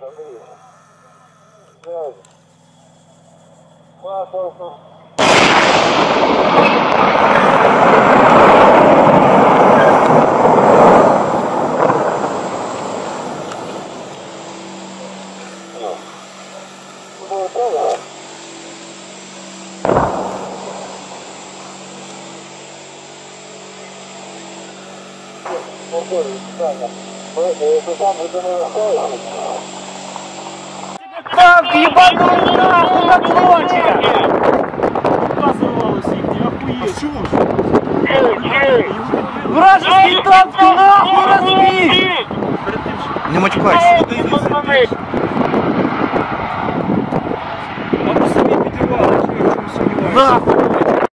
什么？没有。快走走。我这里看一的。我我我，三步之内到。Ебанули нахуй на клочья! Разорвалось их, не охуеть! Вражеский танк ты нахуй разбей! Не мочкайся! Нахуй!